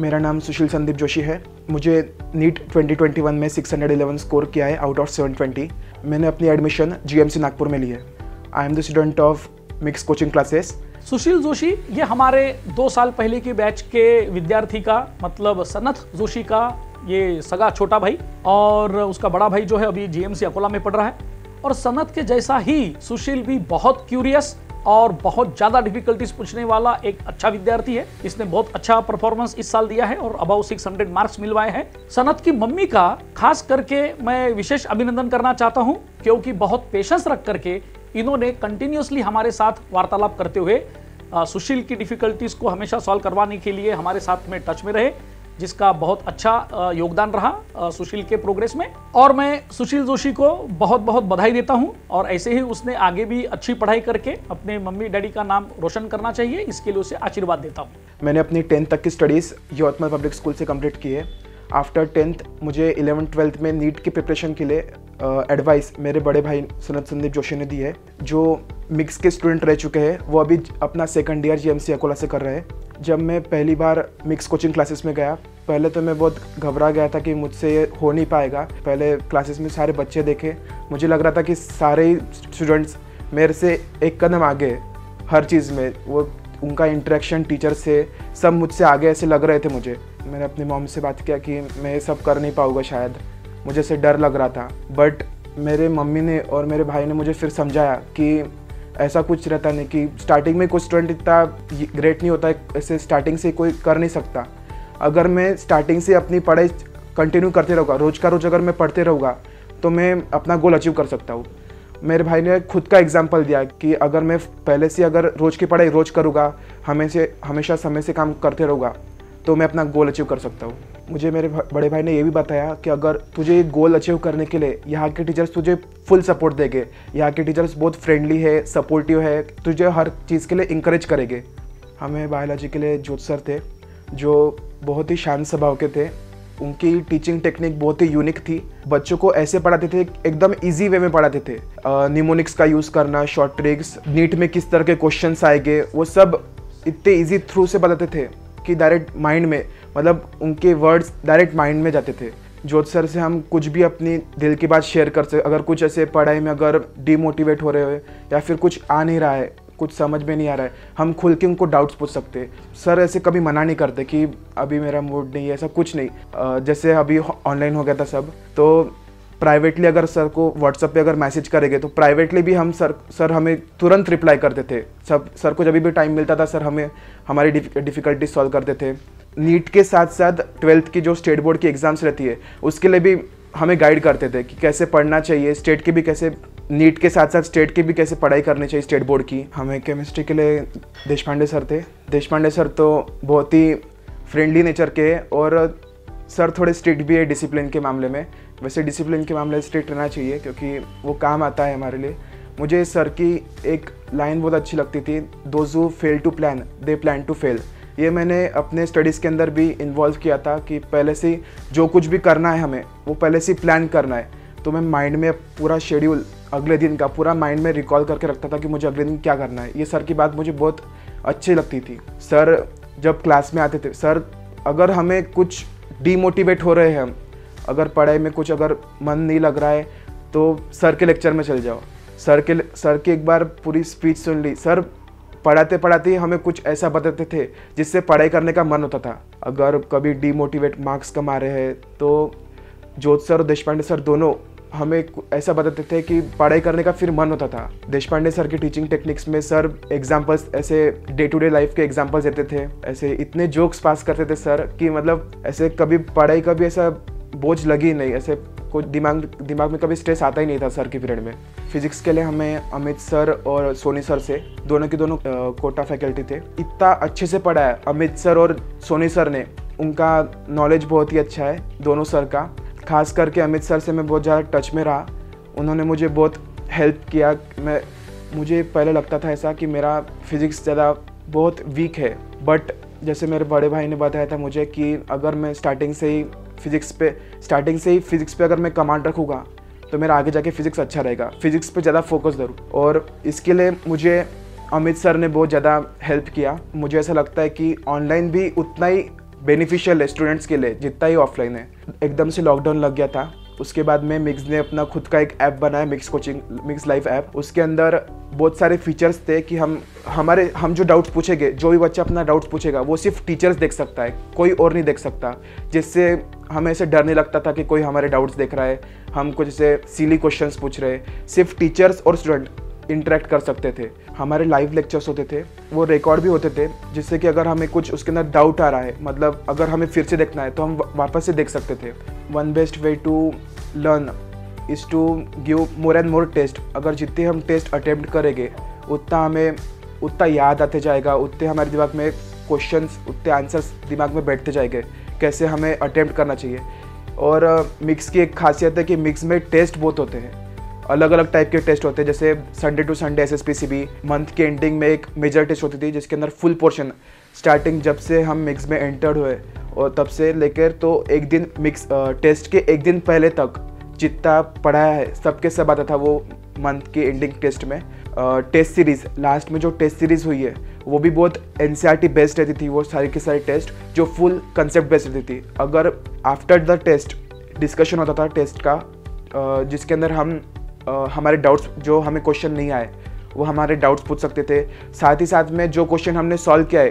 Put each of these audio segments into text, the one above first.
मेरा नाम सुशील संदीप जोशी है। मुझे नीट 2021 में 611 स्कोर किया है आउट ऑफ़ 720 मैंने अपनी एडमिशन जीएमसी नागपुर में ली है। I am the student of mix coaching classes Sushil Joshi, ये हमारे दो साल पहले के बैच के विद्यार्थी का मतलब सनत जोशी का, ये सगा छोटा भाई और उसका बड़ा भाई जो है अभी जीएमसी अकोला में पढ़ रहा है। और सनत के जैसा ही सुशील भी बहुत क्यूरियस और बहुत ज़्यादा डिफिकल्टीज पूछने वाला एक अच्छा विद्यार्थी है। इसने बहुत अच्छा परफॉर्मेंस इस साल दिया है और अबाउ 600 मार्क्स मिलवाए हैं। सनत की मम्मी का खास करके मैं विशेष अभिनंदन करना चाहता हूँ, क्योंकि बहुत पेशेंस रख करके इन्होंने कंटिन्यूसली हमारे साथ वार्तालाप करते हुए सुशील की डिफिकल्टीज को हमेशा सॉल्व करवाने के लिए हमारे साथ में टच में रहे। जिसका बहुत अच्छा योगदान रहा सुशील के प्रोग्रेस में। और मैं सुशील जोशी को बहुत बहुत बधाई देता हूँ और ऐसे ही उसने आगे भी अच्छी पढ़ाई करके अपने मम्मी डैडी का नाम रोशन करना चाहिए। इसके लिए उसे आशीर्वाद देता हूँ। मैंने अपनी टेंथ तक की स्टडीज़ यवतमाल पब्लिक स्कूल से कंप्लीट की है। आफ्टर टेंथ मुझे इलेवन ट्वेल्थ में नीट की प्रिपरेशन के लिए एडवाइस मेरे बड़े भाई सनत संदीप जोशी ने दी है, जो मिक्स के स्टूडेंट रह चुके हैं। वो अभी अपना सेकंड ईयर जीएमसी अकोला से कर रहे हैं। जब मैं पहली बार मिक्स कोचिंग क्लासेस में गया पहले तो मैं बहुत घबरा गया था कि मुझसे ये हो नहीं पाएगा। पहले क्लासेस में सारे बच्चे देखे। मुझे लग रहा था कि सारे स्टूडेंट्स मेरे से एक कदम आगे हर चीज़ में। वो उनका इंटरेक्शन टीचर से, सब मुझसे आगे ऐसे लग रहे थे मुझे। मैंने अपनी मॉम से बात किया कि मैं ये सब कर नहीं पाऊँगा शायद। मुझे से डर लग रहा था। बट मेरे मम्मी ने और मेरे भाई ने मुझे फिर समझाया कि ऐसा कुछ रहता नहीं कि स्टार्टिंग में कोई स्टूडेंट इतना ग्रेट नहीं होता, ऐसे स्टार्टिंग से कोई कर नहीं सकता। अगर मैं स्टार्टिंग से अपनी पढ़ाई कंटिन्यू करते रहूँगा, रोज का रोज अगर मैं पढ़ते रहूँगा तो मैं अपना गोल अचीव कर सकता हूँ। मेरे भाई ने खुद का एग्ज़ाम्पल दिया कि अगर मैं पहले से अगर रोज़ की पढ़ाई रोज़ करूँगा हमेशा हमेशा समय से काम करते रहूँगा तो मैं अपना गोल अचीव कर सकता हूँ। मुझे मेरे बड़े भाई ने ये भी बताया कि अगर तुझे ये गोल अचीव करने के लिए, यहाँ के टीचर्स तुझे फुल सपोर्ट देंगे। यहाँ के टीचर्स बहुत फ्रेंडली है सपोर्टिव है, तुझे हर चीज़ के लिए इंकरेज करेंगे। हमें बायोलॉजी के लिए जोत सर थे। जो बहुत ही शांत स्वभाव के थे। उनकी टीचिंग टेक्निक बहुत ही यूनिक थी। बच्चों को ऐसे पढ़ाते थे, एकदम इजी वे में पढ़ाते थे। निमोनिक्स का यूज़ करना शॉर्ट ट्रिक्स नीट में किस तरह के क्वेश्चन आएँगे, वो सब इतने इजी थ्रू से बताते थे कि डायरेक्ट माइंड में मतलब उनके वर्ड्स डायरेक्ट माइंड में जाते थे। जोत सर से हम कुछ भी अपनी दिल की बात शेयर कर सकते अगर कुछ ऐसे पढ़ाई में अगर डिमोटिवेट हो रहे हो या फिर कुछ आ नहीं रहा है कुछ समझ में नहीं आ रहा है। हम खुल के उनको डाउट्स पूछ सकते सर ऐसे कभी मना नहीं करते कि अभी मेरा मूड नहीं है, ऐसा कुछ नहीं। जैसे अभी ऑनलाइन हो गया था सब तो प्राइवेटली अगर सर को व्हाट्सअप पे अगर मैसेज करेंगे तो प्राइवेटली भी हम सर सर हमें तुरंत रिप्लाई करते थे सब सर को जब भी टाइम मिलता था सर हमें, हमारी डिफ़िकल्टी सॉल्व करते थे नीट के साथ साथ ट्वेल्थ की जो स्टेट बोर्ड की एग्ज़ाम्स रहती है, उसके लिए भी हमें गाइड करते थे कि कैसे पढ़ना चाहिए स्टेट की भी कैसे नीट के साथ साथ स्टेट की भी कैसे पढ़ाई करनी चाहिए स्टेट बोर्ड की। हमें केमिस्ट्री के लिए देश पांडे सर थे। देश पांडे सर तो बहुत ही फ्रेंडली नेचर के और सर थोड़े स्ट्रिक्ट भी है डिसिप्लिन के मामले में। वैसे डिसिप्लिन के मामले स्ट्रिक्ट रहना चाहिए क्योंकि वो काम आता है हमारे लिए। मुझे सर की एक लाइन बहुत अच्छी लगती थी those who fail to plan they plan to fail ये मैंने अपने स्टडीज़ के अंदर भी इन्वॉल्व किया था कि पहले से जो कुछ भी करना है हमें, वो पहले से प्लान करना है। तो मैं माइंड में पूरा शेड्यूल अगले दिन का पूरा माइंड में रिकॉल करके रखता था कि मुझे अगले दिन क्या करना है। ये सर की बात मुझे बहुत अच्छी लगती थी। सर जब क्लास में आते थे सर अगर हमें कुछ डीमोटिवेट हो रहे हैं हम, अगर पढ़ाई में कुछ अगर मन नहीं लग रहा है तो सर के लेक्चर में चल जाओ। सर के सर की एक बार पूरी स्पीच सुन ली। सर पढ़ाते पढ़ाते हमें कुछ ऐसा बताते थे, जिससे पढ़ाई करने का मन होता था। अगर कभी डीमोटिवेट मार्क्स कमा रहे हैं तो जोत सर और देशपांडे सर दोनों हमें ऐसा बताते थे कि पढ़ाई करने का फिर मन होता था। देशपांडे सर की टीचिंग टेक्निक्स में सर एग्जाम्पल्स ऐसे डे टू डे लाइफ के एग्जाम्पल्स देते थे। ऐसे इतने जोक्स पास करते थे सर कि मतलब ऐसे कभी पढ़ाई का भी ऐसा बोझ लगी नहीं, ऐसे कोई दिमाग दिमाग में कभी स्ट्रेस आता ही नहीं था सर के पीरियड में। फिजिक्स के लिए हमें अमित सर और सोनी सर से, दोनों के दोनों कोटा फैकल्टी थे। इतना अच्छे से पढ़ा है अमित सर और सोनी सर ने। उनका नॉलेज बहुत ही अच्छा है, दोनों सर का। खास करके अमित सर से मैं बहुत ज़्यादा टच में रहा। उन्होंने मुझे बहुत हेल्प किया। मैं, मुझे पहले लगता था ऐसा कि मेरा फिज़िक्स ज़्यादा बहुत वीक है। बट जैसे मेरे बड़े भाई ने बताया था मुझे कि अगर मैं स्टार्टिंग से ही फिज़िक्स पे स्टार्टिंग से ही फिज़िक्स पे अगर मैं कमांड रखूँगा तो मेरा आगे जाके फिज़िक्स अच्छा रहेगा। फिज़िक्स पे ज़्यादा फोकस करूँ और इसके लिए मुझे अमित सर ने बहुत ज़्यादा हेल्प किया। मुझे ऐसा लगता है कि ऑनलाइन भी उतना ही बेनिफिशियल है स्टूडेंट्स के लिए, जितना ही ऑफलाइन है। एकदम से लॉकडाउन लग गया था। उसके बाद में मिक्स ने अपना खुद का एक ऐप बनाया mix coaching mix life app. उसके अंदर बहुत सारे फीचर्स थे कि हम, हमारे, हम जो डाउट्स पूछेंगे, जो भी बच्चा अपना डाउट्स पूछेगा, वो सिर्फ़ टीचर्स देख सकता है, कोई और नहीं देख सकता, जिससे हमें ऐसे डर नहीं लगता था कि कोई हमारे डाउट्स देख रहा है, हम कुछ ऐसे सीली क्वेश्चंस पूछ रहे हैं। सिर्फ़ टीचर्स और स्टूडेंट इंटरेक्ट कर सकते थे। हमारे लाइव लेक्चर्स होते थे, वो रिकॉर्ड भी होते थे, जिससे कि अगर हमें कुछ उसके अंदर डाउट आ रहा है मतलब अगर हमें फिर से देखना है तो हम वापस से देख सकते थे। One best way to learn is to give more and more test अगर जितने हम टेस्ट अटेम्प्ट करेंगे, उतना हमें, उतना याद आते जाएगा, उतने हमारे दिमाग में क्वेश्चन उतने आंसर्स दिमाग में बैठते जाएँगे, कैसे हमें अटेम्प्ट करना चाहिए। और मिक्स की एक खासियत है कि मिक्स में टेस्ट बहुत होते हैं। अलग अलग टाइप के टेस्ट होते हैं, जैसे संडे टू संडे एस एस मंथ के एंडिंग में एक मेजर टेस्ट होती थी, जिसके अंदर फुल पोर्शन स्टार्टिंग जब से हम मिक्स में एंटर्ड हुए, और तब से लेकर तो एक दिन मिक्स टेस्ट के एक दिन पहले तक जितना पढ़ाया है, सबके सब आता था वो मंथ के एंडिंग टेस्ट में। टेस्ट सीरीज़ लास्ट में जो टेस्ट सीरीज़ हुई है, वो भी बहुत एन बेस्ड रहती थी, वो सारी के सारी टेस्ट जो फुल कंसेप्ट बेस्ड रहती थी। अगर आफ्टर द टेस्ट डिस्कशन होता था टेस्ट का जिसके अंदर हम हमारे डाउट्स जो हमें क्वेश्चन नहीं आए, वो हमारे डाउट्स पूछ सकते थे। साथ ही साथ में जो क्वेश्चन हमने सॉल्व किया है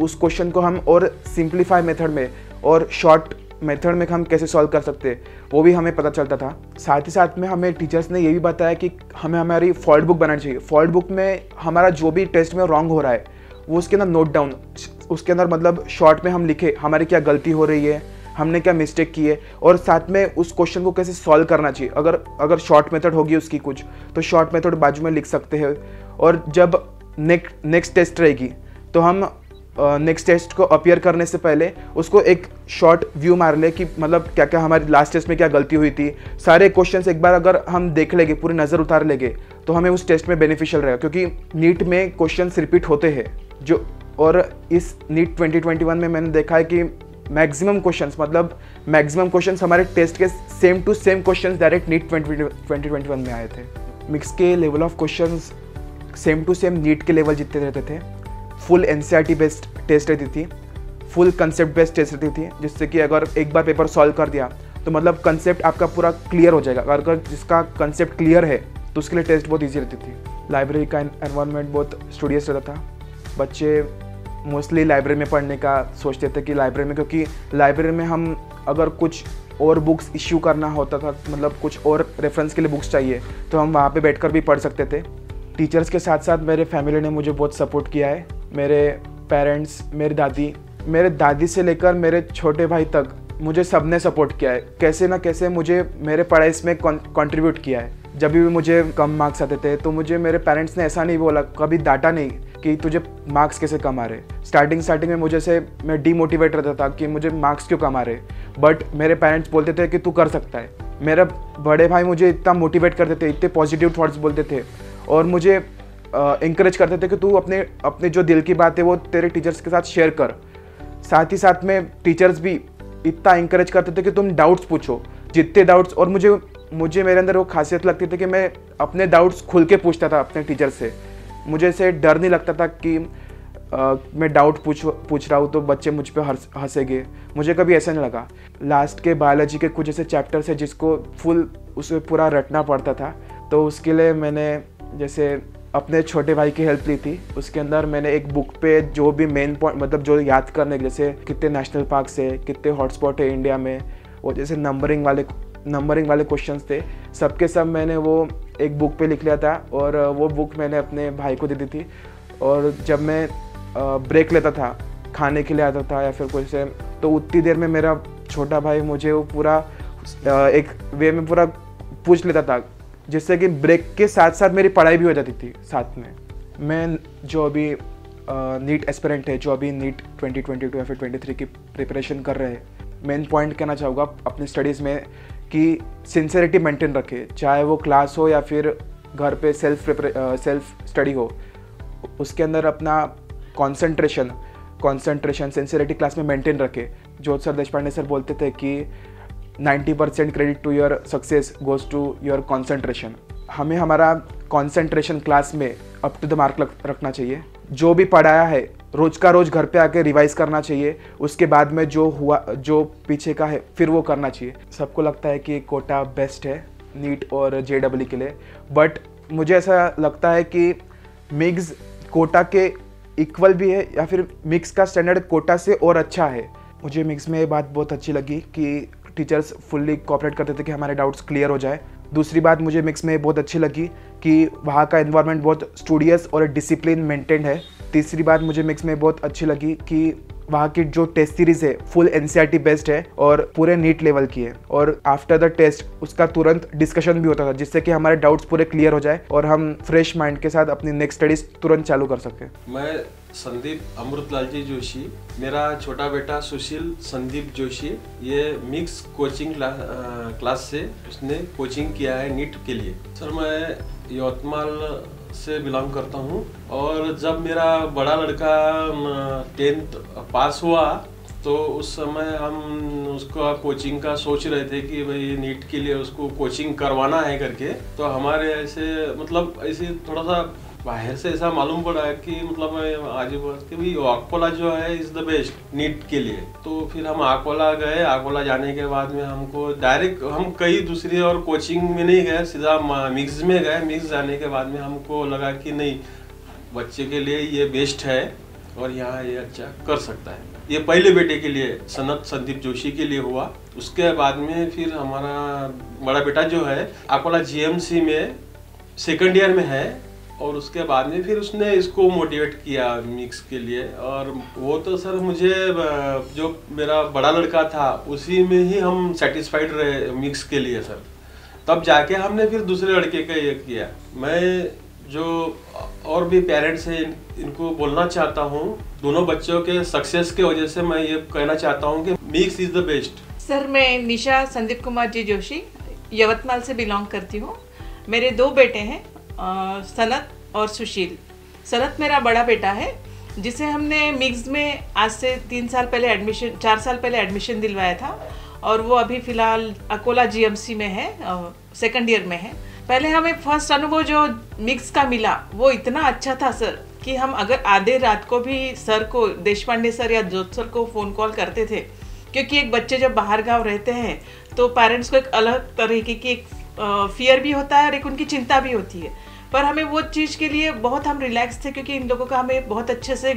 उस क्वेश्चन को हम और सिंप्लीफाई मेथड में और शॉर्ट मेथड में हम कैसे सॉल्व कर सकते, वो भी हमें पता चलता था। साथ ही साथ में हमें टीचर्स ने ये भी बताया कि हमें हमारी फॉल्ट बुक बनानी चाहिए। फॉल्ट बुक में हमारा जो भी टेस्ट में रॉन्ग हो रहा है, वो उसके अंदर नोट डाउन उसके अंदर मतलब शॉर्ट में हम लिखे, हमारी क्या गलती हो रही है हमने क्या मिस्टेक की है? और साथ में उस क्वेश्चन को कैसे सॉल्व करना चाहिए? अगर अगर शॉर्ट मेथड होगी उसकी कुछ तो शॉर्ट मेथड बाजू में लिख सकते हैं। और जब नेक्स्ट नेक्स्ट टेस्ट रहेगी तो हम नेक्स्ट uh, टेस्ट को अपियर करने से पहले उसको एक शॉर्ट व्यू मार ले कि मतलब क्या क्या हमारी लास्ट टेस्ट में क्या गलती हुई थी। सारे क्वेश्चंस एक बार अगर हम देख लेंगे पूरी नज़र उतार लेंगे तो हमें उस टेस्ट में बेनिफिशियल रहेगा। क्योंकि नीट में क्वेश्चंस रिपीट होते हैं जो और इस नीट 2021 में मैंने देखा है कि मैक्सिमम क्वेश्चंस मतलब मैक्सिमम क्वेश्चंस हमारे टेस्ट के same to same questions direct NEET twenty twenty one में आए थे। मिक्स के level of questions same to same NEET के लेवल जितने रहते थे। फुल एन बेस्ड टेस्ट रहती थी। फुल कंसेप्ट बेस्ड टेस्ट रहती थी, जिससे कि अगर एक बार पेपर सॉल्व कर दिया तो मतलब कंसेप्ट आपका पूरा क्लियर हो जाएगा। अगर जिसका कंसेप्ट क्लियर है तो उसके लिए टेस्ट बहुत ईजी रहती थी। लाइब्रेरी का एनवायरनमेंट बहुत स्टूडियस रहता था। बच्चे मोस्टली लाइब्रेरी में पढ़ने का सोचते थे कि लाइब्रेरी में, क्योंकि लाइब्रेरी में हम अगर कुछ और बुक्स इश्यू करना होता था मतलब कुछ और रेफरेंस के लिए बुक्स चाहिए तो हम वहाँ पे बैठकर भी पढ़ सकते थे। टीचर्स के साथ साथ मेरे फैमिली ने मुझे बहुत सपोर्ट किया है। मेरे पेरेंट्स मेरी दादी, मेरे दादी से लेकर मेरे छोटे भाई तक मुझे सबने सपोर्ट किया है। कैसे ना कैसे मुझे मेरे पढ़ाई में कंट्रीब्यूट किया है। जब भी मुझे कम मार्क्स आते थे तो मुझे मेरे पेरेंट्स ने ऐसा नहीं बोला, कभी डांटा नहीं। कि तुझे मार्क्स कैसे कम आ रहे? स्टार्टिंग स्टार्टिंग में मुझे से मैं डीमोटिवेट रहता था कि मुझे मार्क्स क्यों कम आ रहे? बट मेरे पेरेंट्स बोलते थे कि तू कर सकता है। मेरा बड़े भाई मुझे इतना मोटिवेट करते थे, इतने पॉजिटिव थॉट्स बोलते थे। और मुझे इंकरेज करते थे कि तू अपने अपने जो दिल की बात है, वो तेरे टीचर्स के साथ शेयर कर। साथ ही साथ में टीचर्स भी इतना इंकरेज करते थे कि तुम डाउट्स पूछो। जितने डाउट्स और मुझे मुझे मेरे अंदर वो खासियत लगती थी कि मैं अपने डाउट्स खुल के पूछता था अपने टीचर से। मुझे ऐसे डर नहीं लगता था कि आ, मैं डाउट पूछ पूछ रहा हूँ तो बच्चे मुझ पर हंसेंगे। मुझे कभी ऐसा नहीं लगा। लास्ट के बायोलॉजी के कुछ ऐसे चैप्टर्स है जिसको फुल उसे पूरा रटना पड़ता था। तो उसके लिए मैंने जैसे अपने छोटे भाई की हेल्प ली थी। उसके अंदर मैंने एक बुक पे जो भी मेन पॉइंट मतलब जो याद करने जैसे कितने नेशनल पार्क है कितने हॉटस्पॉट है इंडिया में वो जैसे नंबरिंग वाले नंबरिंग वाले क्वेश्चंस थे। सबके सब मैंने वो एक बुक पे लिख लिया था और वो बुक मैंने अपने भाई को दे दी थी। और जब मैं ब्रेक लेता था, खाने के लिए आता था या फिर कुछ से तो उतनी देर में मेरा छोटा भाई मुझे वो पूरा एक वे में पूरा पूछ लेता था, जिससे कि ब्रेक के साथ साथ मेरी पढ़ाई भी हो जाती थी साथ में। मैं जो अभी नीट एस्पेरेंट है, जो अभी नीट 2022 या फिर 23 की प्रिपरेशन कर रहे हैं मेन पॉइंट कहना चाहूँगा, अपनी स्टडीज़ में कि सिंसेरिटी मेंटेन रखे, चाहे वो क्लास हो या फिर घर पे सेल्फ सेल्फ स्टडी हो, उसके अंदर अपना कॉन्सेंट्रेशन कॉन्सेंट्रेशन सिंसेरिटी क्लास में मेंटेन रखे। ज्योत सर देशपांडे सर बोलते थे कि 90 percent credit to your success goes to your concentration हमें हमारा कॉन्सेंट्रेशन क्लास में अप टू द मार्क रखना चाहिए। जो भी पढ़ाया है रोज का रोज घर पे आके रिवाइज करना चाहिए। उसके बाद में जो हुआ, जो पीछे का है, फिर वो करना चाहिए। सबको लगता है कि कोटा बेस्ट है, नीट और जे डब्ल्यू के लिए। बट मुझे ऐसा लगता है कि मिक्स कोटा के इक्वल भी है, या फिर मिक्स का स्टैंडर्ड कोटा से और अच्छा है। मुझे मिक्स में ये बात बहुत अच्छी लगी कि टीचर्स फुल्ली कॉपरेट करते थे कि हमारे डाउट्स क्लियर हो जाए। दूसरी बात मुझे मिक्स में बहुत अच्छी लगी कि वहाँ का इन्वायरमेंट बहुत स्टूडियस और डिसिप्लिन मेंटेन है। तीसरी बात मुझे मिक्स में बहुत अच्छी लगी कि वहाँ की जो टेस्ट सीरीज़ है फुल एन बेस्ड है और पूरे नीट लेवल की है। और आफ्टर द टेस्ट उसका तुरंत डिस्कशन भी होता था जिससे कि हमारे डाउट्स पूरे क्लियर हो जाए और हम फ्रेश माइंड के साथ अपनी नेक्स्ट स्टडीज़ तुरंत चालू कर सकें। मैं संदीप अमृतलाल जी जोशी मेरा छोटा बेटा सुशील संदीप जोशी ये मिक्स कोचिंग क्ला, क्लास से उसने कोचिंग किया है नीट के लिए। सर मैं यवतमाल से बिलोंग करता हूँ। और जब मेरा बड़ा लड़का टेंथ पास हुआ तो उस समय हम उसका कोचिंग का सोच रहे थे कि भाई नीट के लिए उसको कोचिंग करवाना है करके। तो हमारे ऐसे मतलब ऐसे थोड़ा सा बाहर से ऐसा मालूम पड़ा है कि मतलब आजू बाजू कि भाई आकोला जो है इज़ द बेस्ट नीट के लिए। तो फिर हम आकोला गए आकोला जाने के बाद में हमको डायरेक्ट हम कई दूसरी और कोचिंग में नहीं गए, सीधा मिक्स में गए। मिक्स जाने के बाद में हमको लगा कि नहीं, बच्चे के लिए ये बेस्ट है और यहाँ ये अच्छा कर सकता है। ये पहले बेटे के लिए, सनत, संदीप जोशी के लिए हुआ। उसके बाद में फिर हमारा बड़ा बेटा जो है अकोला जीएमसी में सेकंड ईयर में है। और उसके बाद में फिर उसने इसको मोटिवेट किया मिक्स के लिए। और वो तो सर मुझे जो मेरा बड़ा लड़का था उसी में ही हम सेटिस्फाइड रहे मिक्स के लिए सर। तब जाके हमने फिर दूसरे लड़के का ये किया। मैं जो और भी पेरेंट्स हैं इन, इनको बोलना चाहता हूँ दोनों बच्चों के सक्सेस के वजह से मैं ये कहना चाहता हूँ कि mix is the best sir मैं निशा संदीप कुमार जी जोशी यवतमाल से बिलोंग करती हूँ। मेरे दो बेटे हैं सनत और सुशील। सनत मेरा बड़ा बेटा है, जिसे हमने मिक्स में आज से तीन साल पहले एडमिशन चार साल पहले एडमिशन दिलवाया था और वो अभी फ़िलहाल अकोला जीएमसी में है सेकंड ईयर में है। पहले हमें फ़र्स्ट अनुभव जो मिक्स का मिला, वो इतना अच्छा था सर, कि हम अगर आधे रात को भी सर को देश पांडे सर या जोत सर को फ़ोन कॉल करते थे, क्योंकि एक बच्चे जब बाहर गाँव रहते हैं तो पेरेंट्स को एक अलग तरीके की एक फियर भी होता है और एक उनकी चिंता भी होती है। पर हमें वो चीज़ के लिए बहुत हम रिलैक्स थे क्योंकि इन लोगों का हमें बहुत अच्छे से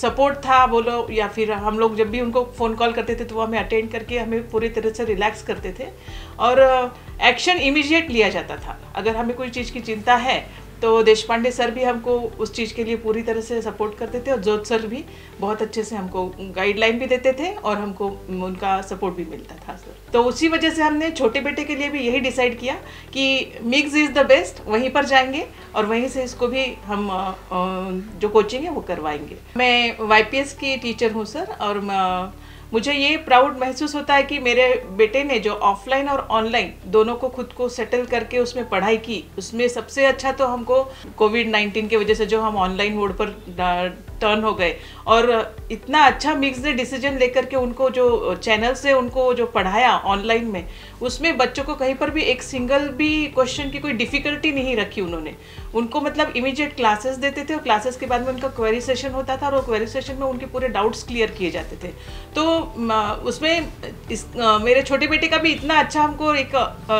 सपोर्ट था बोलो या फिर हम लोग जब भी उनको फ़ोन कॉल करते थे तो वो हमें अटेंड करके हमें पूरी तरह से रिलैक्स करते थे। और एक्शन इमीडिएट लिया जाता था। अगर हमें कोई चीज़ की चिंता है तो देश पांडे सर भी हमको उस चीज़ के लिए पूरी तरह से सपोर्ट करते थे और जोत सर भी बहुत अच्छे से हमको गाइडलाइन भी देते थे और हमको उनका सपोर्ट भी मिलता था सर तो उसी वजह से हमने छोटे बेटे के लिए भी यही डिसाइड किया कि मिक्स इज़ द बेस्ट वहीं पर जाएँगे और वहीं से इसको भी हम जो कोचिंग है वो करवाएँगे। मैं वाईपीएस की टीचर हूँ सर और मुझे ये प्राउड महसूस होता है कि मेरे बेटे ने जो ऑफलाइन और ऑनलाइन दोनों को खुद को सेटल करके उसमें पढ़ाई की, उसमें सबसे अच्छा तो हमको कोविड नाइन्टीन की वजह से जो हम ऑनलाइन मोड पर टर्न हो गए। और इतना अच्छा मिक्स डिसीज़न लेकर के उनको जो चैनल से उनको जो पढ़ाया ऑनलाइन में, उसमें बच्चों को कहीं पर भी एक सिंगल भी क्वेश्चन की कोई डिफ़िकल्टी नहीं रखी उन्होंने। उनको मतलब इमीडिएट क्लासेस देते थे और क्लासेस के बाद में उनका क्वेरी सेशन होता था और क्वेरी सेशन में उनके पूरे डाउट्स क्लियर किए जाते थे। तो उसमें इस मेरे छोटे बेटे का भी इतना अच्छा हमको एक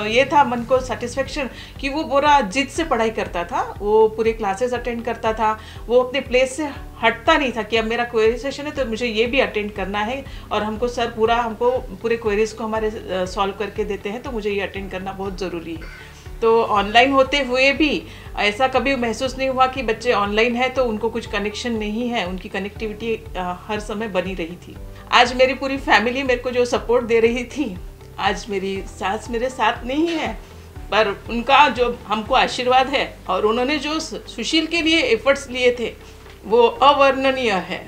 ये था मन को सेटिस्फेक्शन कि वो पूरा जिद से पढ़ाई करता था, वो पूरे क्लासेस अटेंड करता था, वो अपने प्लेस से हटता नहीं था कि अब मेरा क्वेरी सेशन है तो मुझे ये भी अटेंड करना है और हमको सर पूरा, हमको पूरे क्वेरीज को हमारे सॉल्व करके देते हैं तो मुझे ये अटेंड करना बहुत ज़रूरी है। तो ऑनलाइन होते हुए भी ऐसा कभी महसूस नहीं हुआ कि बच्चे ऑनलाइन है तो उनको कुछ कनेक्शन नहीं है, उनकी कनेक्टिविटी हर समय बनी रही थी। आज मेरी पूरी फैमिली मेरे को जो सपोर्ट दे रही थी, आज मेरी सास मेरे साथ नहीं है, पर उनका जो हमको आशीर्वाद है और उन्होंने जो सुशील के लिए एफर्ट्स लिए थे वो अवर्णनीय है।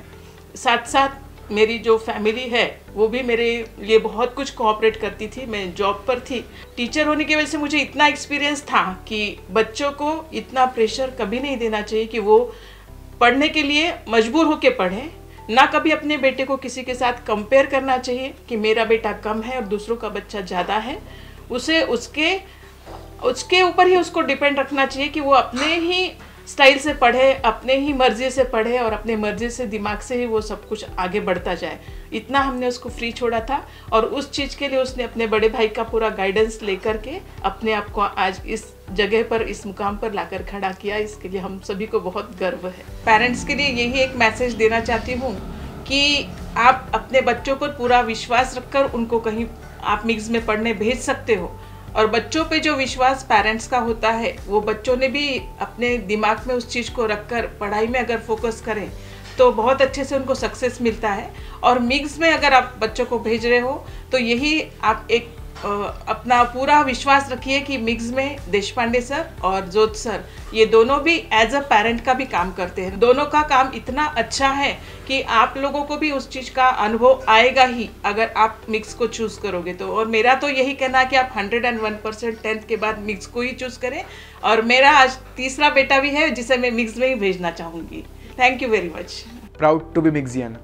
साथ साथ मेरी जो फैमिली है, वो भी मेरे लिए बहुत कुछ कोऑपरेट करती थी। मैं जॉब पर थी। टीचर होने की वजह से मुझे इतना एक्सपीरियंस था कि बच्चों को इतना प्रेशर कभी नहीं देना चाहिए कि वो पढ़ने के लिए मजबूर होकर पढ़ें। ना कभी अपने बेटे को किसी के साथ कंपेयर करना चाहिए कि मेरा बेटा कम है और दूसरों का बच्चा ज़्यादा है। उसे उसके उसके ऊपर ही उसको डिपेंड रखना चाहिए कि वो अपने ही स्टाइल से पढ़े, अपने ही मर्ज़ी से पढ़े और अपने मर्ज़ी से दिमाग से ही वो सब कुछ आगे बढ़ता जाए। इतना हमने उसको फ्री छोड़ा था और उस चीज़ के लिए उसने अपने बड़े भाई का पूरा गाइडेंस लेकर के अपने आप को आज इस जगह पर, इस मुकाम पर लाकर खड़ा किया। इसके लिए हम सभी को बहुत गर्व है। पेरेंट्स के लिए यही एक मैसेज देना चाहती हूँ कि आप अपने बच्चों पर पूरा विश्वास रखकर उनको कहीं आप मिक्स में पढ़ने भेज सकते हो। और बच्चों पे जो विश्वास पेरेंट्स का होता है, वो बच्चों ने भी अपने दिमाग में उस चीज़ को रखकर पढ़ाई में अगर फोकस करें तो बहुत अच्छे से उनको सक्सेस मिलता है। और मिक्स में अगर आप बच्चों को भेज रहे हो तो यही आप एक अपना पूरा विश्वास रखिए कि मिक्स में देश पांडे सर और जोत सर, ये दोनों भी एज अ पेरेंट का भी काम करते हैं। दोनों का काम इतना अच्छा है कि आप लोगों को भी उस चीज़ का अनुभव आएगा ही अगर आप मिक्स को चूज़ करोगे तो। और मेरा तो यही कहना है कि आप hundred and one percent tenth के बाद मिक्स को ही चूज़ करें और मेरा आज तीसरा बेटा भी है जिसे मैं मिक्स में ही भेजना चाहूँगी। Thank you very much proud to be Mixian